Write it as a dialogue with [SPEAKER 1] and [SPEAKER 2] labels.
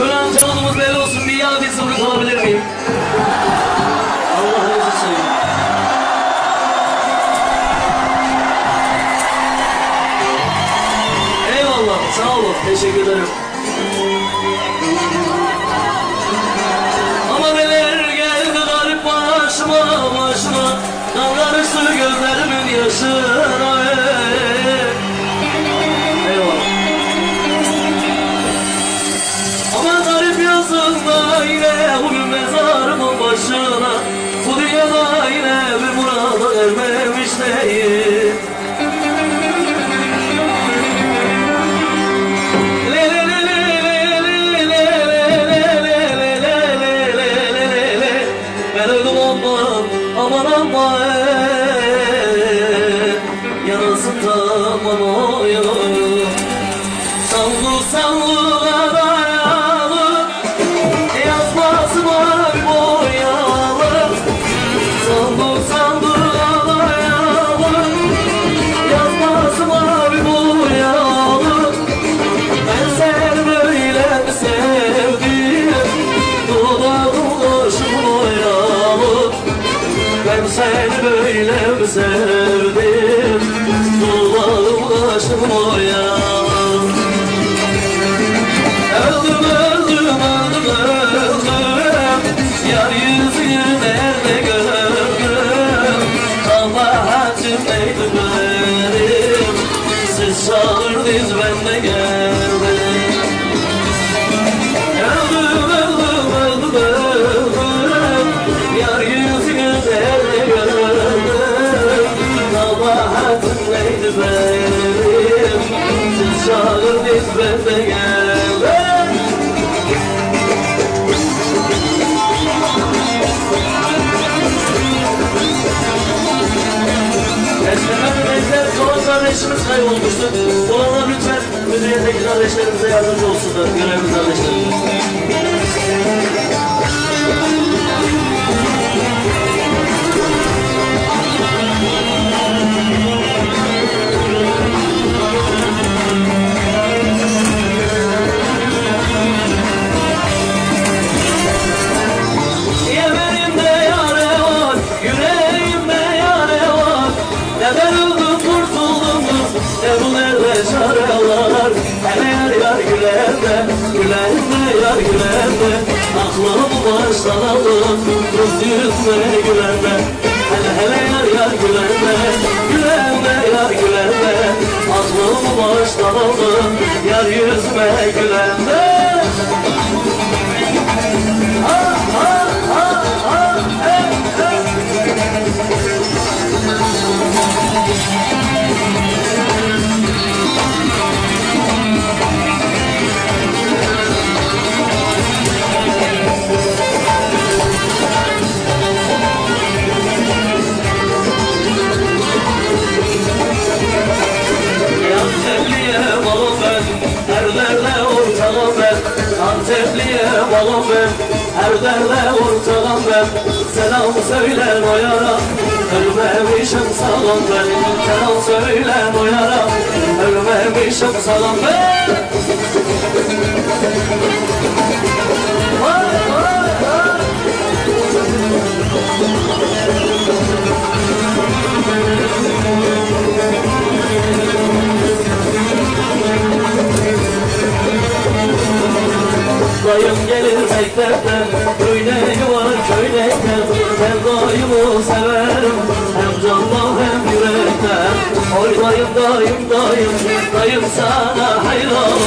[SPEAKER 1] Şöyle amca yolumuz belli olsun bir yağ bir zımrıt alabilir miyim? Allah'ınızı seveyim. Eyvallah, sağ olun, teşekkür ederim. Bir murada ermemiş Seni böyle mi sevdim Dudağım kaşım boyalı Öldüm öldüm öldüm öldüm. Yar yüzünü nerede gördüm? Kabahatim neydi benim Siz çağırdınız Benim Siz bekler son kardeşimiz kaybolmuştu. Olanlar lütfen müdüriyetdeki kardeşlerimize yardımcı olsunlar. Görevli kardeşlerimiz. Ben öldüm kurtuldum, ne bu nerede çare var Hele yar yar gülerle, gülerle yar gülerle Aklımı baştan aldım, kız yüzüme gülerle Hele hele yar yar gülerle, gülerle yar gülerle Aklımı baştan aldım, yar yüzüme gülerle Antepliye Antepliye balım ben, her derde ortağım ben. Selam söyle o ölmemişim sağlam ben. Selam söyle o ölmemişim sağlam ben. vay vay Dayım gelir mektepten Köyneği var köynekten Ben dayımı severim. Hem candan hem yürekten. Oy dayım dayım. Dayım Dayım sana hayranım